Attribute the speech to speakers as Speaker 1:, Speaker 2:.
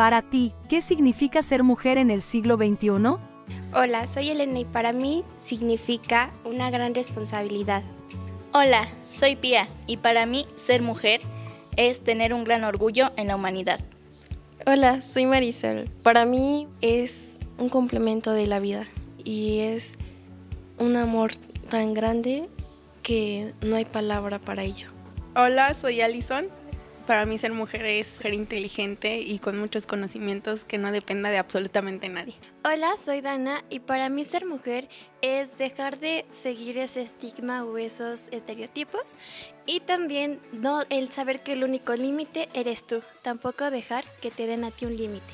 Speaker 1: Para ti, ¿qué significa ser mujer en el siglo XXI?
Speaker 2: Hola, soy Elena y para mí significa una gran responsabilidad.
Speaker 3: Hola, soy Pía y para mí ser mujer es tener un gran orgullo en la humanidad.
Speaker 4: Hola, soy Marisol. Para mí es un complemento de la vida y es un amor tan grande que no hay palabra para ello.
Speaker 5: Hola, soy Alison. Para mí ser mujer es ser inteligente y con muchos conocimientos que no dependa de absolutamente nadie.
Speaker 6: Hola, soy Dana y para mí ser mujer es dejar de seguir ese estigma o esos estereotipos y también no el saber que el único límite eres tú, tampoco dejar que te den a ti un límite.